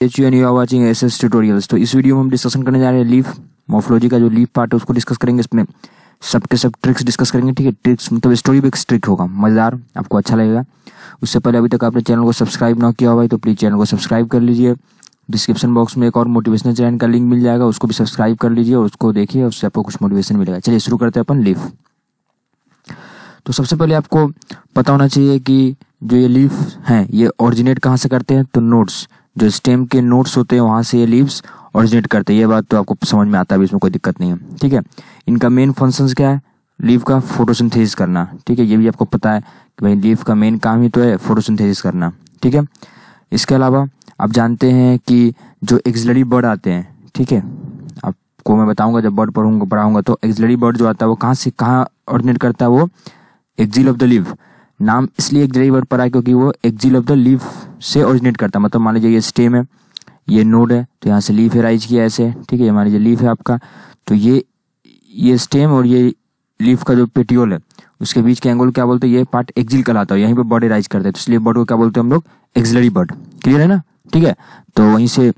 H you are watching S S tutorials तो इस video में हम डिस्कशन करने जा रहे हैं लीफ मोफोलॉजी का जो लीफ पार्ट है, उसको डिस्कस करेंगे इसमें। सब के सब ट्रिक्स डिस्कस करेंगे, ठीक है? ट्रिक्स मतलब स्टोरी बेस्ड ट्रिक होगा। मज़ेदार, आपको अच्छा लगेगा। उससे पहले अभी तक आपने चैनल को सब्सक्राइब ना किया हुआ है तो प्लीज़ चैनल को सब्सक्राइब कर लीजिए। डिस्क्रिप्शन बॉक्स में एक और मोटिवेशनल चैनल का लिंक मिल जाएगा, उसको भी सब्सक्राइब कर लीजिए और उसको देखिए, उससे आपको कुछ मोटिवेशन मिलेगा। चलिए, शुरू करते हैं अपन लीफ तो सबसे पहले आपको पता होना चाहिए कि जो ये लीफ हैं, ये ओरिजिनेट कहाँ से करते हैं? तो नोट्स जो स्टेम के नोट्स होते हैं, वहाँ से ये लीव्स ओरिजिनेट करते हैं। ये बात तो आपको समझ में आता है इसमें कोई दिक्कत नहीं है। ठीक है? इनका मेन फ़ंक्शंस क्या है? लीव का फोटोसिंथेसिस करना। ठीक है? ये भी आपको पता है कि भाई लीव का मेन काम ही तो है फोटोसिंथेसिस करना। ठीक है? इसके अलावा आप जानते हैं कि जो एक्सलरी बर्ड आते हैं, ठीक है? आपको मैं बताऊँगा, जब बर्ड पढ़ूँगा, पढ़ाऊँगा तो एक्सलरी बर्ड जो आता है, वो कहाँ से, कहाँ ऑर्डिनेट करता है वो? एक्जिल ऑफ़ द लीव नाम इसलिए एक्जिलरी बर्ड पड़ा है क्योंकि वो एक्जिल ऑफ़ द लीव से ओरिजिनेट करता है। मतलब मान लीजिए ये स्टेम है ये नोड है तो यहाँ से लीफ राइज किया ऐसे, ठीक है मान लीजिए लीफ है आपका तो ये ये स्टेम और ये लीफ का जो पेटियोल है, उसके बीच के एंगल क्या बोलते हैं? ये पार्ट एक्जिल कहलाता है, यहीं पे बर्ड राइज करते हैं। तो इसलिए बर्ड को क्या बोलते हैं हम लोग? एक्सिलरी बर्ड क्लियर है ना? ठीक है? तो वहीं से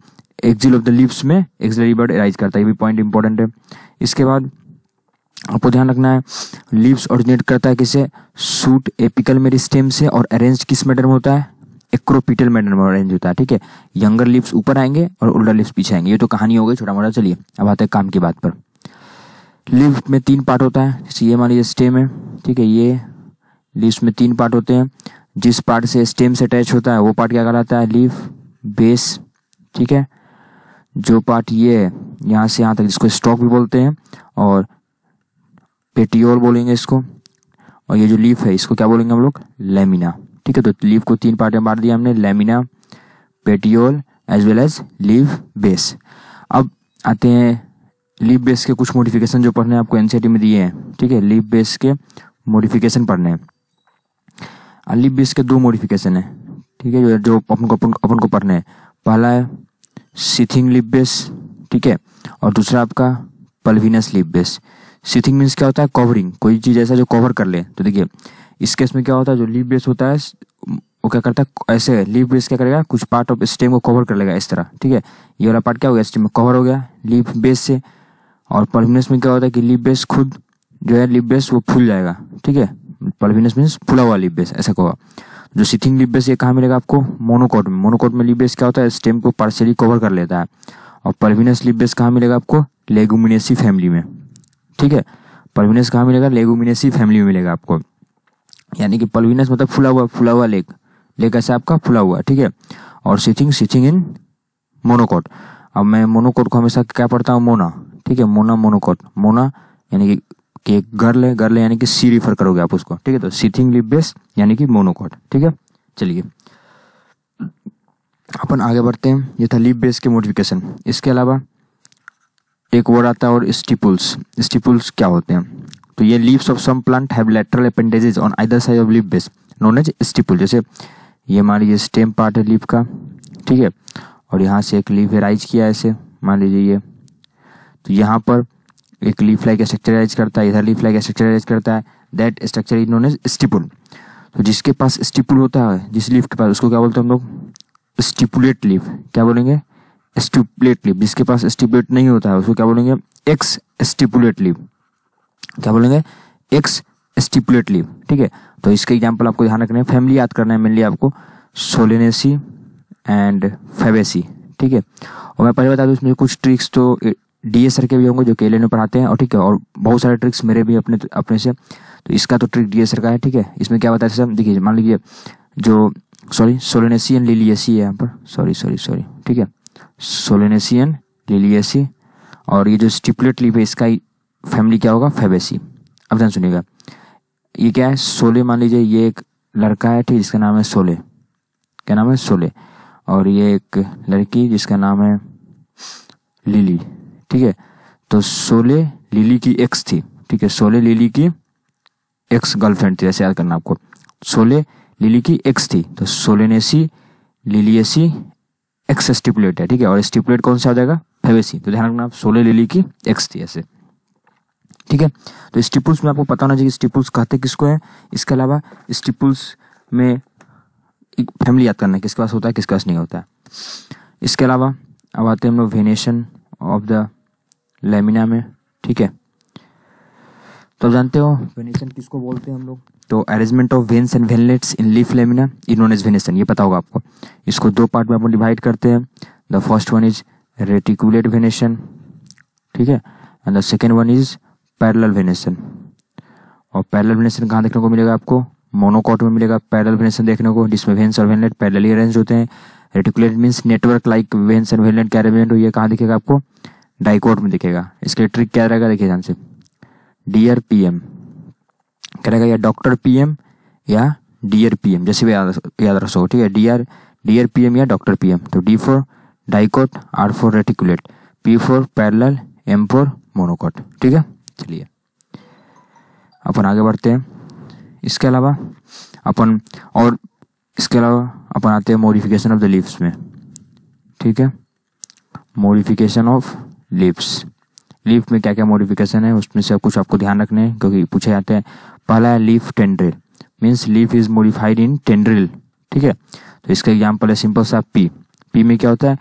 एक्जिल ऑफ़ द लीव्स में एक्सिलरी बर्ड राइज करता है। ये भी पॉइंट इंपॉर्टेंट है। इसके बाद आपको ध्यान रखना है लीव्स ओरिजिनेट करता है किसे? सूट एपिकल मेरिस्टेम से और अरेंज किस मैटर में होता है? एक्रोपीटल मैटर में अरेंज होता है, ठीक है? यंगर लिप्स ऊपर आएँगे और ओल्डर लिप्स पीछे आएँगे। ये तो कहानी हो गई, छोटा मोटा, चलिए, अब आते हैं काम की बात पर। लिव में तीन पार्ट होता है, जैसे ये मान लीजिए स्टेम है, ठीक है, ये लिव्स में तीन पार्ट होते हैं। जिस पार्ट से स्टेम से अटैच होता है, वो पार्ट क्या कहलाता है? लीव बेस ठीक है? जो पार्ट ये है, यहाँ से यहाँ तक जिसको स्टॉक भी बोलते हैं, और पेटियोल बोलेंगे इसको। और ये जो लीफ है इसको क्या बोलेंगे हम लोग? लेमिना ठीक है तो लीफ को तीन पार्ट में बांट दिया हमने। Lamina petiole as well as leaf base अब आते हैं लीव बेस के कुछ मॉडिफिकेशन जो पढ़ने आपको एनसीईआरटी में दिए हैं। ठीक है लीव बेस के मॉडिफिकेशन पढ़ने हैं। लीव बेस के दो मॉडिफिकेशन है। ठीक है जो अपन को अपन, अपन को पढ़ने हैं। पहला है सीथिंग लिप बेस ठीक है और दूसरा आपका pulvinus leaf base sheathing means क्या होता है? कवरिंग कोई चीज़ ऐसा जो कवर कर ले। तो देखिए, इस केस में क्या होता है? जो लीव बेस होता है, वो क्या करता है? ऐसे लीव बेस क्या करेगा? कुछ पार्ट ऑफ़ स्टेम को कवर कर लेगा इस तरह। ठीक है? ये वाला पार्ट क्या हो गया? स्टेम कवर हो गया। लीव बेस से। और पल्विनस में क्या होता है कि लीव बेस खुद जो है लीव बेस वो फूल जाएगा। ठीक है? पल्विनस मीन्स फुला हुआ लीव बेस ऐसा कहोगा जो सिथिंग लीव बेस ये कहाँ मिलेगा आपको? मोनोकोट में। मोनोकोट में लीव बेस क्या होता है? स्टेम को पार्सली कवर कर लेता है। और पल्विनस लीव बेस कहाँ मिलेगा आपको? लेगुमिनेसी फैमिली में। ठीक है? पल्विनस कहाँ मिलेगा? लेगुमिनेसी फैमिली में मिलेगा आपको। यानी कि पल्विनस मतलब फुला हुआ फुला हुआ लेग लेग ऐसा आपका फुला हुआ, ठीक है? और सिथिंग सिथिंग इन मोनोकोट अब मैं मोनोकोट को हमेशा क्या पढ़ता हूँ? मोना, ठीक है? मोना मोनोकोट मोना यानी कि कि गर्ल है गर्ल यानी कि सी रिफर करोगे आप उसको, ठीक है? तो सीथिंग लिप बेस यानी कि मोनोकोट ठीक है? चलिए। अपन आगे बढ़ते हैं। ये था लिप बेस के मॉडिफिकेशन इसके अलावा एक वर्ड आता है और स्टिपुल्स स्टिपुल्स क्या होते हैं? तो ये leaves of some plant have lateral appendages on either side of leaf base known as stipule जैसे ये मान लीजिए स्टेम पार्ट है लीफ का, ठीक है? और यहाँ से एक लीफ राइज किया ऐसे, मान लीजिए ये। तो यहाँ पर एक लीफ लाइक स्ट्रक्चराइज करता है, इधर लीफ लाइक स्ट्रक्चराइज करता है that structure is known as stipule तो जिसके पास स्टिपुल होता है, जिस लीफ के पास, उसको क्या बोलते हैं हम लोग? स्टिपुलेट लीफ क्या बोलेंगे? स्टिपुलेट जिसके पास स्टिपुलेट नहीं होता है, उसको क्या बोलेंगे? एक्स स्टिपुलेट लीफ क्या बोलेंगे? एक्स स्टिपुलेट लीफ ठीक है? तो इसके एग्ज़ाम्पल आपको ध्यान रखना है। फैमिली याद करना है मेनली आपको। सोलेनेसी एंड फेबेसी ठीक है? और मैं पहले बता दूँ, इसमें कुछ ट्रिक्स तो डी सर के भी होंगे जो केले में पढ़ाते हैं। और ठीक है, और बहुत सारे ट्रिक्स मेरे भी अपने अपने से। तो इसका तो ट्रिक डी सर का है, ठीक है? इसमें क्या बताया सर? देखिए, मान लीजिए, जो सॉरी सोलेनेसियन लिलियसी है यहाँ पर। सॉरी सॉरी सॉरी ठीक है? सोलेनेसियन लिलियसी और ये जो स्टिपुलेट लीव है, इसका फैमिली क्या होगा? फेबेसी। अब ध्यान सुनिएगा। ये क्या है? सोले, मान लीजिए, ये एक लड़का है, ठीक, जिसका नाम है सोले। क्या नाम है? सोले। और ये एक लड़की, जिसका नाम है लिली। ठीक है? तो सोले लिली की एक्स थी। ठीक है? सोले लिली की एक्स गर्लफ्रेंड थी, ऐसे याद करना आपको। सोले लिली की एक्स थी। तो सोलेनेसी, लिलियसी एक्स स्टिपुलेट है, ठीक है? और स्टिपुलेट कौन सा आ जाएगा? फेवेसी तो ध्यान रखना, आप सोले लिली की एक्स थी ऐसे। ठीक है? तो स्टिपुल्स में आपको पता होना चाहिए स्टिपुल्स कहते किसको है? इसके अलावा स्टिपुल्स में एक फैमिली याद करना है, किसके पास होता है, किसके पास नहीं होता है। इसके अलावा अब आते हैं हम लोग वेनेशन ऑफ़ द लेमिना में, ठीक है? तो जानते हो वेनेशन किसको बोलते हैं हम लोग? तो arrangement of veins and veinlets in leaf lamina in known as venation ये पता होगा आपको। इसको दो पार्ट में अपन डिवाइड करते हैं। The first one is reticulate venation ठीक है? And the second one is parallel venation और पैरेलल वेनेशन कहाँ देखने को मिलेगा आपको? मोनोकॉट में मिलेगा पैरल वेनेशन देखने को, जिसमें वेन्स और वेनलेट पैरेलली अरेंज होते हैं। Reticulate means network like veins and veinlet का अरेंजमेंट ये कहाँ दिखेगा आपको? डाइकोट में दिखेगा। इसके ट्रिक क्या रहेगा? देखिए ध्यान से। डियर पीएम क्या रहेगा, या डॉक्टर पीएम या डियर पीएम जैसे भी याद रखो ठीक है? डियर डियर पीएम या डॉक्टर पीएम तो D for dicot R for reticulate P for parallel M for monocot ठीक है? चलिए, अपन आगे बढ़ते हैं। इसके अलावा, अपन और इसके अलावा अपन आते हैं मॉडिफिकेशन ऑफ़ द लिप्स में, ठीक है? मॉडिफिकेशन ऑफ़ लिप्स लीफ में क्या क्या मॉडिफिकेशन है, उसमें से कुछ आपको ध्यान रखने हैं, क्योंकि पूछे जाते हैं पहला है leaf tendril means leaf is modified in tendril ठीक है? तो इसका एग्ज़ाम्पल है सिंपल सा पी पी में क्या होता है?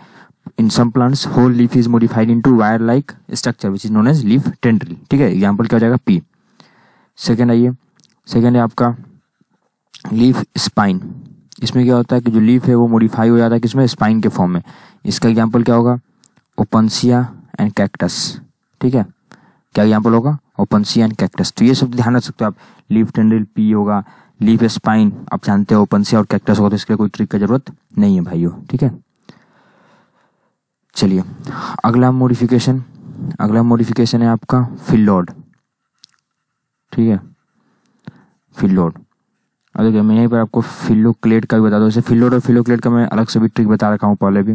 In some plants whole leaf is modified into wire like structure which is known as leaf tendril ठीक है? एग्ज़ाम्पल क्या हो जाएगा? पी सेकेंड आइए। सेकेंड है आपका लीफ स्पाइन इसमें क्या होता है कि जो लीफ है वो मोडिफाई हो जाता है किसमें? स्पाइन के फॉर्म में। इसका एग्ज़ाम्पल क्या होगा? ओपनसिया एंड कैक्टस ठीक है? क्या एग्ज़ाम्पल होगा? Opuntia and cactus. तो ये सब ध्यान रख सकते हो आप। लीफ टेंडल पी होगा। लीफ स्पाइन, आप जानते हो ओपनसिया और कैक्टस होगा तो इसके कोई ट्रिक की ज़रूरत नहीं है भाइयों, ठीक है? चलिए, अगला मॉडिफिकेशन अगला मॉडिफिकेशन है आपका फिलोड ठीक है? फिलोड अब देखिए, मैं यहीं पर आपको फिलो क्लेड का भी बता दूँ। जैसे फिलोड और फिलो क्लेड का मैं अलग से भी ट्रिक बता रखा हूँ पहले भी।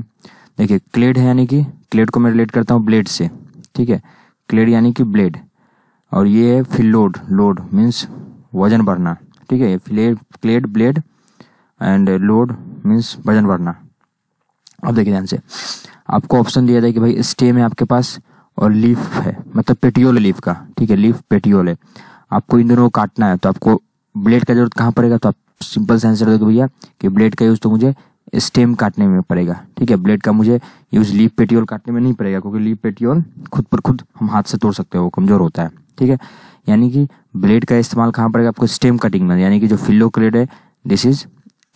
देखिए क्लेड है यानी कि क्लेड को मैं रिलेट करता हूँ ब्लेड से, ठीक है? क्लेड यानी कि ब्लेड और ये है फिलोड लोड मीन्स वज़न बढ़ना। ठीक है fled clade blade and load means वज़न बढ़ना। अब देखिए ध्यान से। आपको ऑप्शन दिया जाए कि भाई स्टेम है आपके पास और लीफ है मतलब पेटियोल है लीफ का। ठीक है लीफ पेटियोल है आपको इन दोनों को काटना है तो आपको ब्लेड का ज़रूरत कहाँ पड़ेगा? तो आप सिंपल से आंसर दोगे भैया कि ब्लेड का यूज़ तो मुझे स्टेम काटने में पड़ेगा। ठीक है ब्लेड का मुझे यूज़ लीफ पेटियोल काटने में नहीं पड़ेगा, क्योंकि लीफ पेटियोल खुद पर खुद हम हाथ से तोड़ सकते हैं, वो कमज़ोर होता है। ठीक है? यानी कि ब्लेड का इस्तेमाल कहाँ पड़ेगा आपको? स्टेम कटिंग में, यानी कि जो फिलो क्लेड है दिस इज़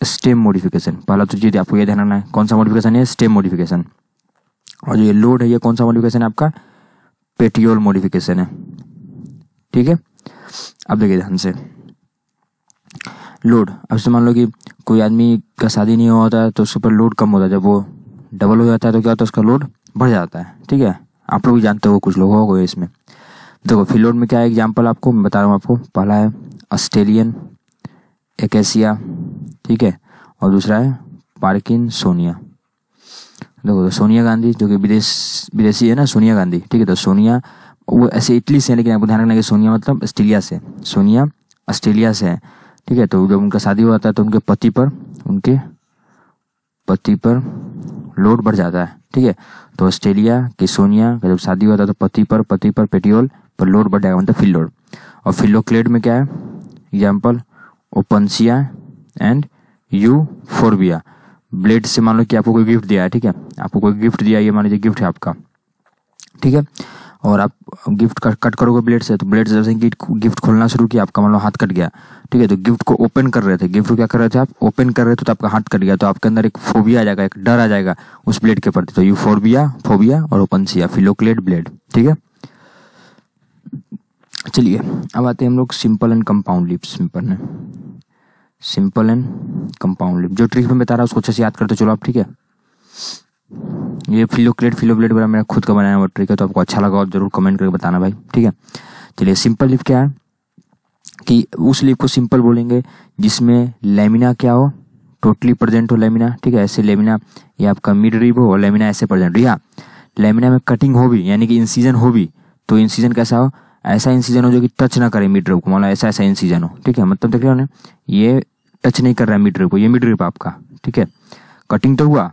स्टेम मॉडिफिकेशन पहला तो चीज़ आपको ये ध्यान रखना है, कौन सा मॉडिफिकेशन है स्टेम मॉडिफिकेशन और जो ये लोड है, ये कौन सा मॉडिफिकेशन है आपका? पेटियोल मॉडिफिकेशन है। ठीक है? अब देखिए ध्यान से। लोड अब से मान लो कि कोई आदमी का शादी नहीं हुआ होता है तो उसके ऊपर लोड कम होता है। जब वो डबल हो जाता है तो क्या होता है? उसका लोड बढ़ जाता है। ठीक है? आप लोग भी जानते हो कुछ लोग हो गए इसमें। देखो, फिलोड में क्या है एग्ज़ाम्पल आपको, मैं बता रहा हूँ आपको, पहला है ऑस्ट्रेलियन एकेसिया ठीक है? और दूसरा है पार्किन सोनिया देखो तो सोनिया गांधी जो कि विदेश, विदेशी है ना सोनिया गांधी ठीक है? तो सोनिया वो ऐसे इटली से है, लेकिन आपको ध्यान रखना कि सोनिया मतलब ऑस्ट्रेलिया से सोनिया ऑस्ट्रेलिया से है, ठीक है? तो जब उनका शादी हुआ था तो उनके पति पर, उनके पति पर लोड बढ़ जाता है, ठीक है? तो ऑस्ट्रेलिया की सोनिया का जब शादी हुआ था तो पति पर पति पर पेटियोल पर लोड बढ़ जाएगा मतलब फिल लोड और फिलोक्लेड में क्या है? Example opuntia and euphorbia blade से मान लो कि आपको कोई गिफ्ट दिया है, ठीक है? आपको कोई गिफ्ट दिया ये मान लीजिए गिफ्ट है आपका. ठीक है? और आप गिफ्ट कट कट करोगे ब्लेड से तो ब्लेड से जैसे गिफ्ट खोलना शुरू किया, आपका मान लो हाथ कट गया. ठीक है? तो गिफ्ट को ओपन कर रहे थे. गिफ्ट को क्या कर रहे थे आप? ओपन कर रहे थे तो आपका हाथ कट गया. तो आपके अंदर एक फोबिया आ जाएगा, एक डर आ जाएगा उस ब्लेड के प्रति. तो यू फोरबिया फोबिया और ओपनसिया फिलोक्लेड ब्लेड ठीक है? चलिए, अब आते हैं हम लोग सिंपल एंड कंपाउंड लिप्स में पढ़ने। सिंपल एंड कंपाउंड लिप जो ट्रिक में बता रहा हूँ, उसको अच्छे से याद करते चलो आप, ठीक है? ये फिलोक्लेट फिलोब्लेट बड़ा मेरा खुद का बनाया हुआ ट्रिक है तो आपको अच्छा लगा और ज़रूर कमेंट करके बताना भाई, ठीक है? चलिए सिंपल लिप क्या है? कि उस लिप को सिंपल बोलेंगे, जिसमें लेमिना क्या हो? टोटली प्रेजेंट हो लेमिना ठीक है? ऐसे लेमिना ये आपका मिड रिब हो और लेमिना ऐसे प्रेजेंट हो। या लेमिना में कटिंग हो भी, यानी कि इंसीजन हो भी तो इंसीजन कैसा हो? ऐसा इंसीजन हो जो कि टच ना करे मिड को। मान लो ऐसा ऐसा इंसीजन हो। ठीक है? मतलब देख रहे हो ना? ये टच नहीं कर रहा है मिड को। ये मिड रिब आपका। ठीक है? कटिंग तो हुआ।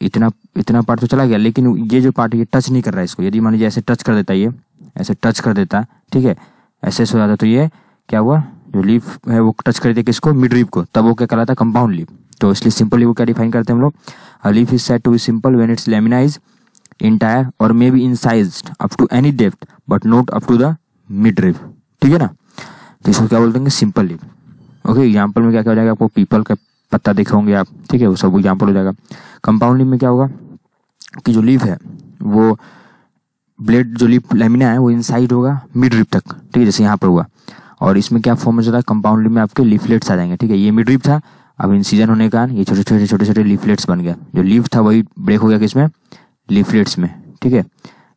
इतना इतना पार्ट तो चला गया, लेकिन ये जो पार्ट ये टच नहीं कर रहा है इसको। यदि मान लीजिए ऐसे टच कर देता ये, ऐसे टच कर देता, ठीक है? ऐसे हो जाता तो ये क्या हुआ? जो लीफ है, वो टच कर देती किसको? मिड रीप को। तब वो क्या कहलाता? कंपाउंड लीफ तो इसलिए सिंपल लीफ को क्या डिफाइन करते हैं हम लोग? Leaf is said to be simple when its lamina is entire और may be incised up to any depth but not up to the midrib ठीक है ना? तो इसको क्या बोलते हैं? सिंपल लीफ ओके एग्ज़ाम्पल में क्या क्या हो जाएगा? आपको पीपल का पत्ता देख होंगे आप। ठीक है, वो सब एग्ज़ाम्पल हो जाएगा। कंपाउंड लीफ में क्या होगा? कि जो लीफ है, वो ब्लेड जो लिप लेमिना है, वो इनसाइड होगा मिड रिप तक। ठीक है, जैसे यहाँ पर हुआ। और इसमें क्या फॉर्म हो जाता है? कंपाउंड लिप में आपके लीफलेट्स आ जाएँगे। ठीक है, ये मिड रिप था। अब इन सीज़न होने के ये छोटे छोटे छोटे छोटे लीफलेट्स बन गया। जो लीफ था, वही ब्रेक हो गया किसमें? लीफलेट्स में, ठीक है?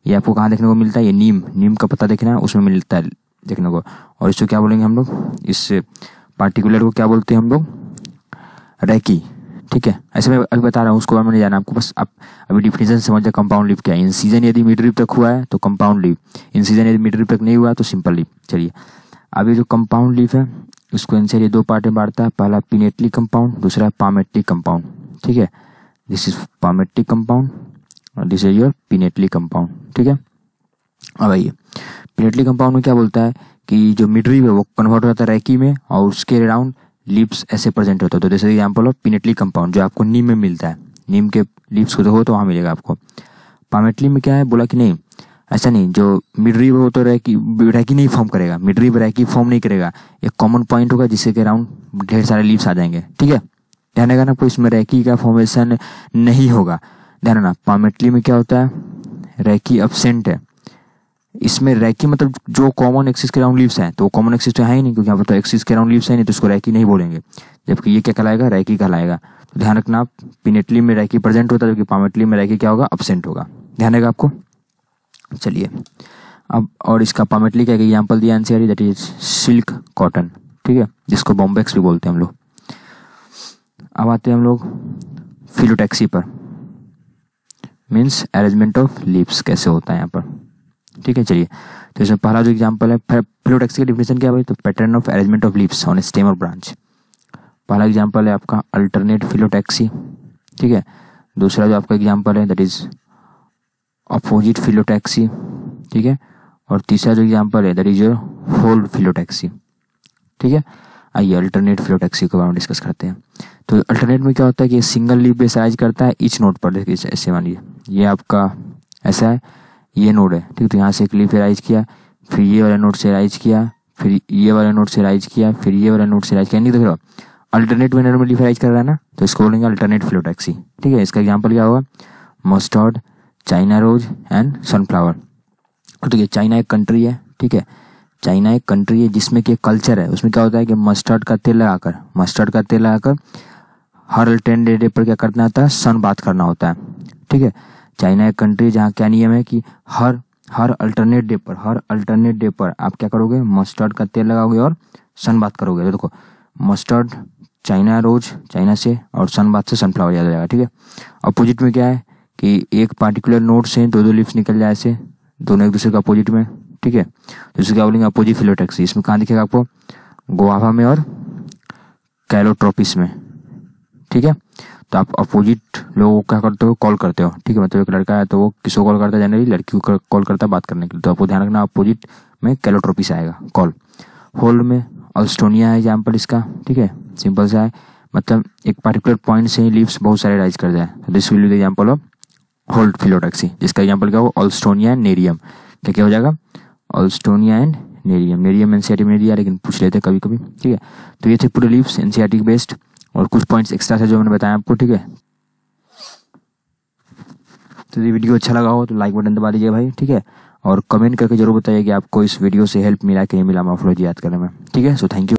ये आपको कहाँ देखने को मिलता है? ये नीम नीम का पत्ता देखना है उसमें मिलता है देखने को। और इसको क्या बोलेंगे हम लोग? इस पार्टिकुलर को क्या बोलते हैं हम लोग? रैकी ठीक है? ऐसे मैं अभी बता रहा हूँ, उसको मैंने जाना आपको। बस आप अभी डिफिनेशन समझ जाए कंपाउंड लिप क्या है? इन यदि मिड रिप तक हुआ है तो कंपाउंड लिप इन सीज़न यदि मिड रिप तक नहीं हुआ तो सिंपल लिप चलिए। ये जो कंपाउंड लिप है उसको इनसे ये दो पार्ट में बांटता है। पहला पिनेटली कंपाउंड दूसरा पामेट्रिक कंपाउंड ठीक है? This is palmately compound this is your pinnately compound ठीक है? अब आइए। पिनेटली कंपाउंड में क्या बोलता है कि जो मिड रिप है वो कन्वर्ट हो जाता है रैकी में और उसके अराउंड लिप्स ऐसे प्रेजेंट होता है। तो जैसे एग्ज़ाम्पल ऑफ़ पिनेटली कंपाउंड जो आपको नीम में मिलता है। नीम के लिप्स को हो तो वहाँ मिलेगा आपको। पामेटली में क्या है? बोला कि नहीं, ऐसा नहीं, जो मिडरी वो तो रैकी रैकी नहीं फॉर्म करेगा। मिडरी रैकी फॉर्म नहीं करेगा। एक कॉमन पॉइंट होगा जिससे के अराउंड ढेर सारे लिप्स आ जाएँगे। ठीक है? ध्यान रखा ना कोई इसमें रैकी का फॉर्मेशन नहीं होगा। ध्यान ना पामेटली में क्या होता है? रैकी अपसेंट है। इसमें रैकी मतलब जो कॉमन एक्सिस के राउंड लीव्स हैं तो कॉमन एक्सिस तो है ही नहीं, क्योंकि यहाँ पर तो एक्सिस के राउंड लीव्स है नहीं तो उसको रैकी नहीं बोलेंगे। जबकि ये क्या कहलाएगा? रैकी कहलाएगा। तो ध्यान रखना आप पिनेटली में रैकी प्रेजेंट होता है, जबकि पामेटली में रैकी क्या होगा? अपसेंट होगा। ध्यान रहेगा आपको? चलिए। अब, और इसका पामेटली का एक एग्ज़ाम्पल दिया NCR that is silk cotton ठीक है? जिसको बॉम्बेक्स भी बोलते हैं हम लोग। अब आते हैं हम लोग फिलोटैक्सी पर। मीन्स अरेंजमेंट ऑफ़ लिप्स कैसे होता है यहाँ पर? ठीक है, चलिए। तो इसमें पहला जो एग्ज़ाम्पल है फिलोटैक्सी का डिफिनेशन क्या है भाई? तो pattern of arrangement of leaves on stem और ब्रांच पहला एग्ज़ाम्पल है आपका अल्टरनेट फिलोटैक्सी ठीक है? दूसरा जो आपका एग्ज़ाम्पल है दैट इज़ अपोजिट फिलोटैक्सी ठीक है? और तीसरा जो एग्ज़ाम्पल है that is your whorled phyllotaxy ठीक है? आइए अल्टरनेट फिलोटैक्सी के बारे में डिस्कस करते हैं। तो अल्टरनेट में क्या होता है कि सिंगल लीप बेस राइज करता है इच नोट पर। देखिए, ऐसे मानिए ये आपका ऐसा है, ये नोड है, ठीक तो यहाँ से एक लीफ राइज किया, फिर ये वाला नोड से राइज किया, फिर ये वाला नोट से राइज किया, फिर ये वाला नोट से राइज किया, नहीं देख रहे अल्टरनेट मैनर में लीफ राइज कर रहा है ना तो इसको बोलेंगे अल्टरनेट फ्लो टैक्सी ठीक है? इसका एग्ज़ाम्पल क्या होगा? Mustard China rose and sunflower तो ये चाइना एक कंट्री है, ठीक है? चाइना एक कंट्री है जिसमें कि कल्चर है। उसमें क्या होता है कि मस्टर्ड का तेल लगाकर मस्टर्ड का तेल लगाकर हर टेन डे डे पर क्या करना होता है? सन बात करना होता है। ठीक है? चाइना एक कंट्री जहाँ क्या नियम है कि हर हर अल्टरनेट डे पर, हर अल्टरनेट डे पर आप क्या करोगे? मस्टर्ड का तेल लगाओगे और सन बात करोगे। देखो मस्टर्ड चाइना रोज चाइना से और सन बात से सनफ्लावर याद जाएगा। ठीक है? अपोजिट में क्या है कि एक पार्टिकुलर नोट से दो दो लिप्स निकल जाए ऐसे, दोनों एक दूसरे के अपोजिट में। ठीक है? तो इसको क्या बोलेंगे? अपोजिट फिलोटेक्सी इसमें कहाँ दिखेगा आपको? गोवावा में और कैलोट्रोपिस में। ठीक है? तो आप अपोजिट लोगों को क्या करते हो? कॉल करते हो। ठीक है? मतलब एक लड़का है तो वो किसको कॉल करता है जनरली लड़की को कॉल करता है, बात करने के लिए। तो आपको ध्यान रखना अपोजिट में कैलोट्रोपिस आएगा। कॉल होल्ड में ऑल्स्टोनिया है एग्ज़ाम्पल इसका। ठीक है? सिंपल सा है। मतलब एक पर्टिकुलर पॉइंट से ही लीव्स बहुत सारे राइज कर जाए this will example of whorled phyllotaxy जिसका एग्ज़ाम्पल क्या हो ऑल्स्टोनिया एंड नेरियम क्या क्या हो जाएगा? Alstonia and nerium nerium NCERT में दिया, लेकिन पूछ लेते कभी कभी ठीक है? तो ये थे पूरे लीव्स एनसीआरटी बेस्ड और कुछ पॉइंट्स एक्स्ट्रा थे जो मैंने बताया आपको, ठीक है? तो ये वीडियो अच्छा लगा हो तो लाइक बटन दबा दीजिए भाई, ठीक है? और कमेंट करके ज़रूर बताइए कि आपको इस वीडियो से हेल्प मिला कि नहीं मिला माफोलॉजी याद करने में, ठीक है? So thank you